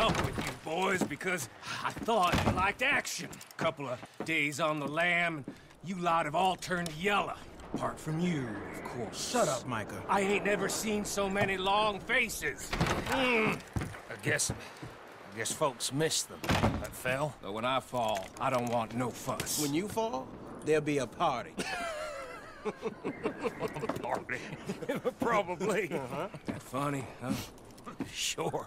up with you boys because I thought you liked action. Couple of days on the lam, and you lot have all turned yellow. Apart from you, of course. Shut up, Micah. I ain't never seen so many long faces. Mm. I guess... I guess folks miss them. That fell. But when I fall, I don't want no fuss. When you fall, there'll be a party. Party. Probably. Uh-huh. That funny, huh? Sure.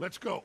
Let's go.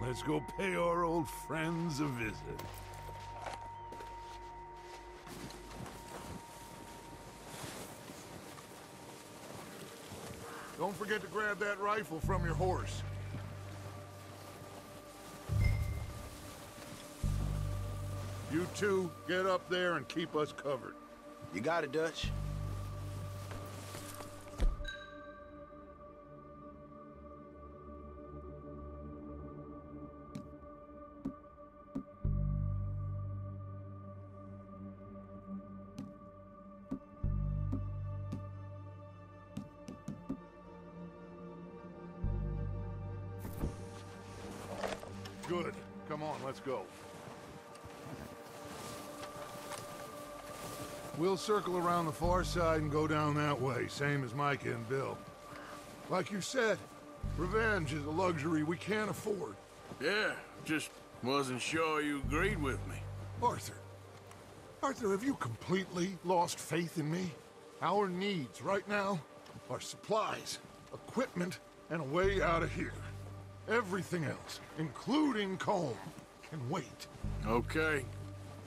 let's go pay our old friends a visit. Don't forget to grab that rifle from your horse. You two, get up there and keep us covered. You got it, Dutch. We'll circle around the far side and go down that way, same as Micah and Bill. Like you said, revenge is a luxury we can't afford. Yeah, just wasn't sure you agreed with me. Arthur. Arthur, have you completely lost faith in me? Our needs right now are supplies, equipment, and a way out of here. Everything else, including Colm, can wait. Okay.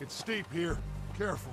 It's steep here. Careful.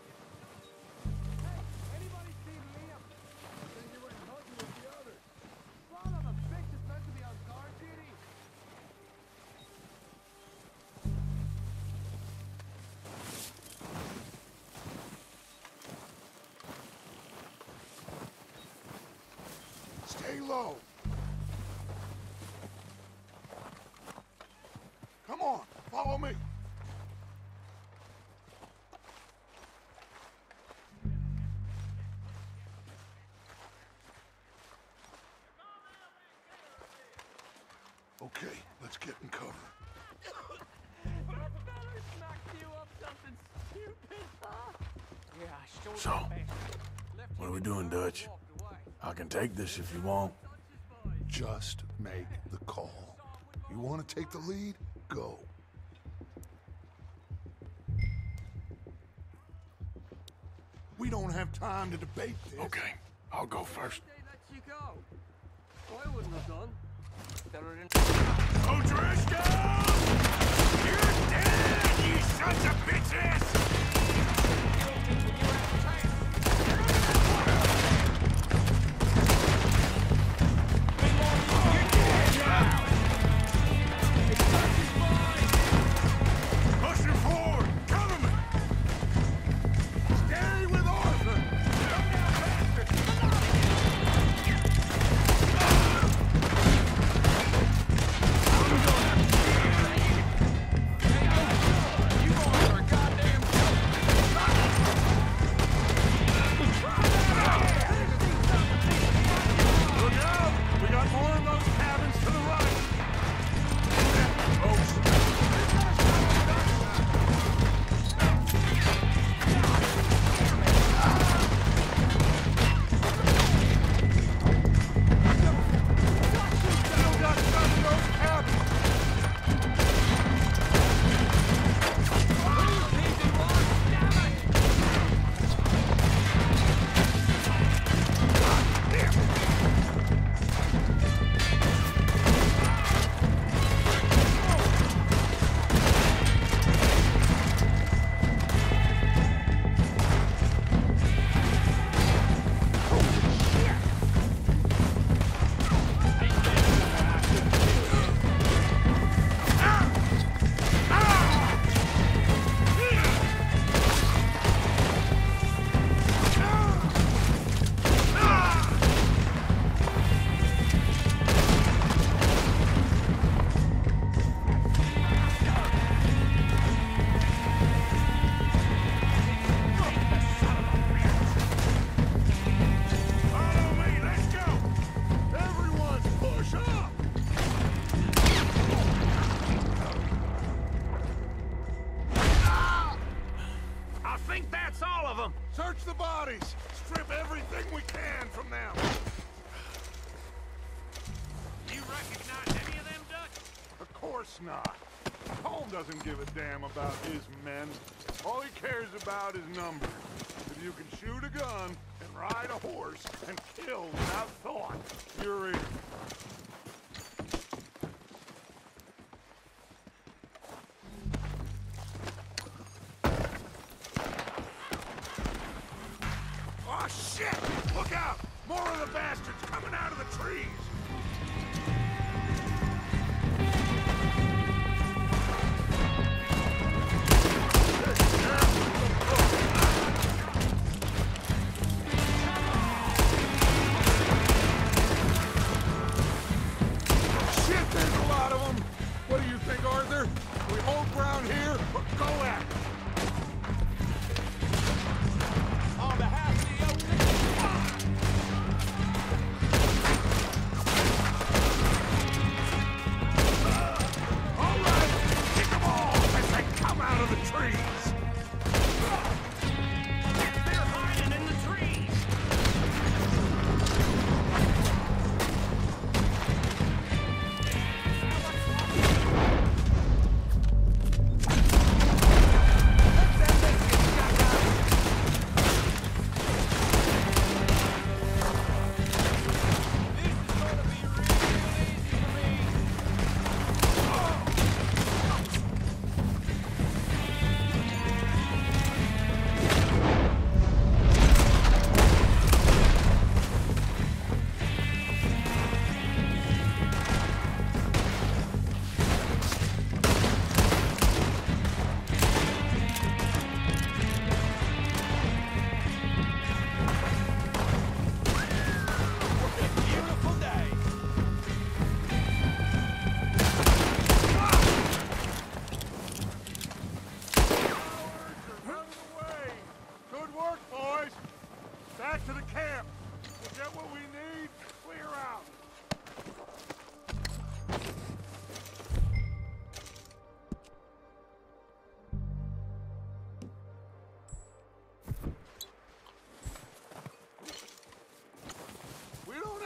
Okay, let's get in cover. So, what are we doing, Dutch? I can take this if you want. Just make the call. You want to take the lead? Go. We don't have time to debate this. Okay, I'll go first. They let you go. I wouldn't have done. Than You're dead, you sons of bitches! Damn about his men. All he cares about is numbers. If you can shoot a gun and ride a horse and kill without thought, you're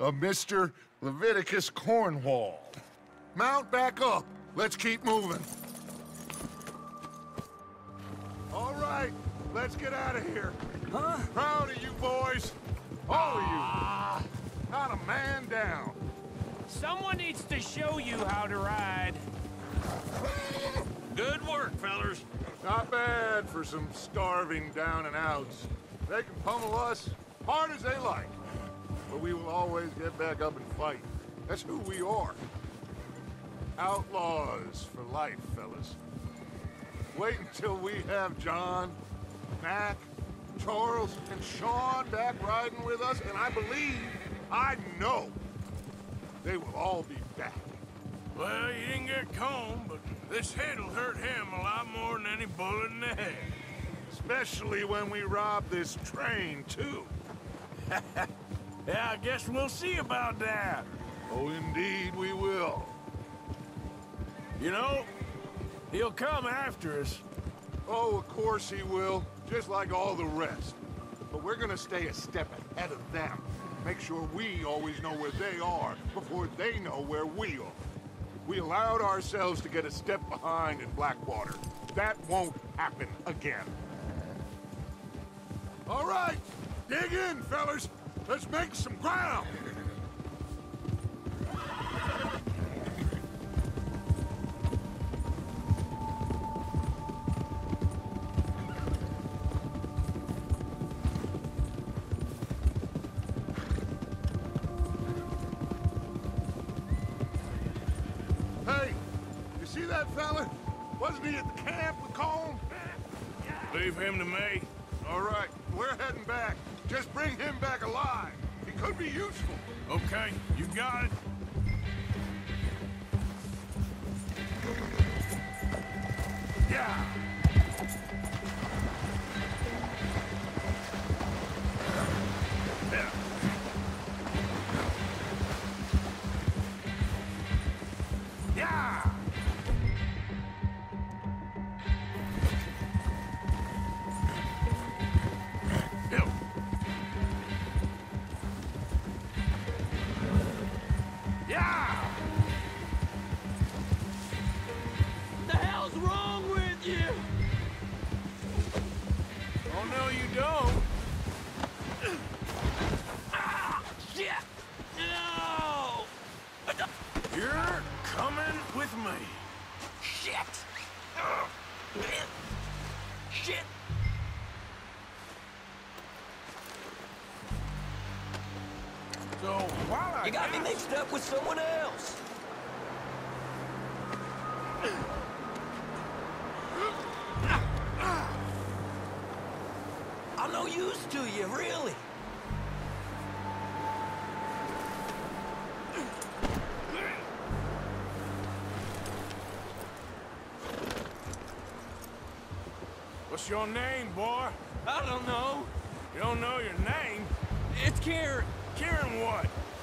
A Mr. Leviticus Cornwall. Mount back up. Let's keep moving. All right, let's get out of here. Huh? Proud of you boys. All of you. Ah. Not a man down. Someone needs to show you how to ride. Good work, fellers. Not bad for some starving down and outs. They can pummel us hard as they like. But we will always get back up and fight. That's who we are. Outlaws for life, fellas. Wait until we have John, Mac, Charles, and Sean back riding with us, and I believe, I know, they will all be back. Well, you didn't get Colm, but this hit'll hurt him a lot more than any bullet in the head. Especially when we rob this train, too. Yeah, I guess we'll see about that. Oh, indeed we will. You know, he'll come after us. Oh, of course he will, just like all the rest. But we're gonna stay a step ahead of them. Make sure we always know where they are before they know where we are. We allowed ourselves to get a step behind in Blackwater. That won't happen again. All right, dig in, fellas. Let's make some ground. Hey, you see that fella? Wasn't he at the camp? Leave him to me. All right, we're heading back. Just bring him back alive. He could be useful. Okay, you got it. Yeah. Yeah! Mixed up with someone else. I'm no use to you, really. What's your name, boy? I don't know. You don't know your name? It's Kieran. Kieran what?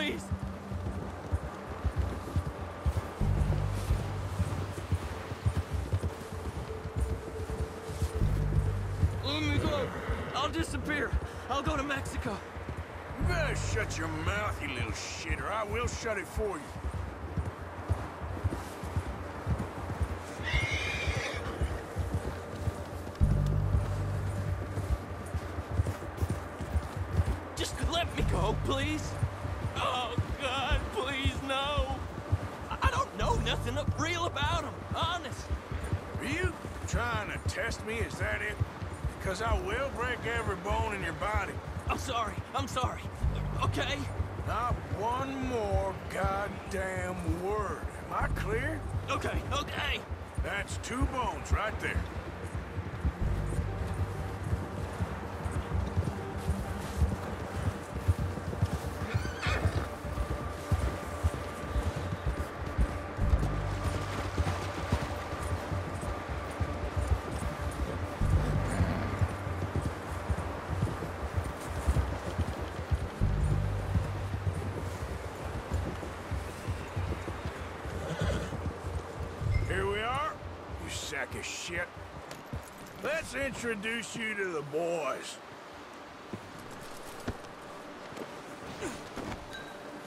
Please! Let me go. I'll disappear. I'll go to Mexico. You better shut your mouth, you little shit, or I will shut it for you. Trying to test me? Is that it? Because I will break every bone in your body. I'm sorry, I'm sorry. Okay? Not one more goddamn word. Am I clear? Okay, okay. That's two bones right there. Sack of shit. Let's introduce you to the boys.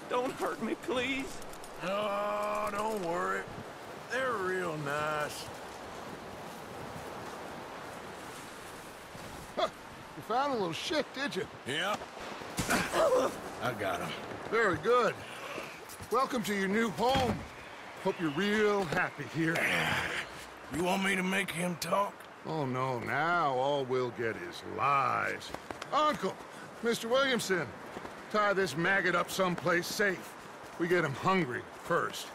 Don't hurt me, please. Oh, don't worry. They're real nice. You found a little shit, did you? Yeah. I got him. Very good. Welcome to your new home. Hope you're real happy here. You want me to make him talk? Oh, no, now all we'll get is lies. Uncle, Mr. Williamson, tie this maggot up someplace safe. We get him hungry first.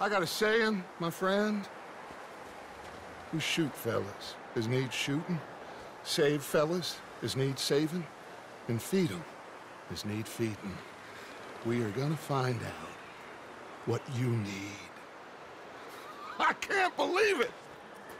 I got a saying, my friend. You shoot fellas as need shooting, save fellas as need saving, and feed 'em as need feeding. We are gonna find out what you need. I can't believe it!